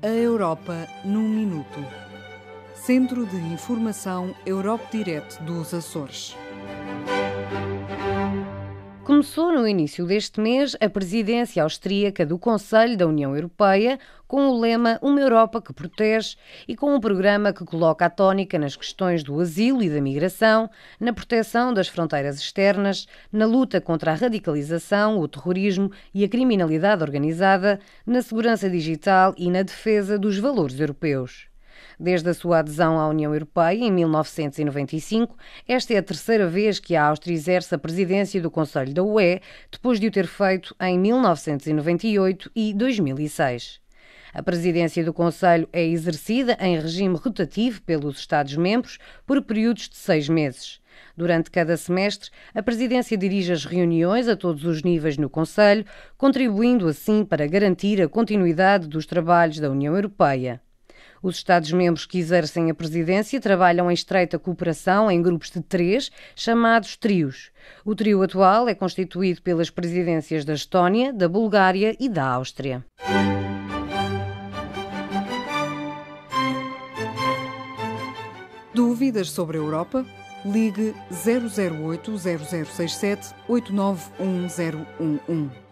Europa num minuto. Centro de Informação Europe Direct dos Açores. Começou no início deste mês a presidência austríaca do Conselho da União Europeia com o lema Uma Europa que Protege e com um programa que coloca a tónica nas questões do asilo e da migração, na proteção das fronteiras externas, na luta contra a radicalização, o terrorismo e a criminalidade organizada, na segurança digital e na defesa dos valores europeus. Desde a sua adesão à União Europeia em 1995, esta é a terceira vez que a Áustria exerce a presidência do Conselho da UE, depois de o ter feito em 1998 e 2006. A presidência do Conselho é exercida em regime rotativo pelos Estados-membros por períodos de seis meses. Durante cada semestre, a presidência dirige as reuniões a todos os níveis no Conselho, contribuindo assim para garantir a continuidade dos trabalhos da União Europeia. Os Estados-membros que exercem a presidência trabalham em estreita cooperação em grupos de três, chamados trios. O trio atual é constituído pelas presidências da Estónia, da Bulgária e da Áustria. Dúvidas sobre a Europa? Ligue 008 0067 891011.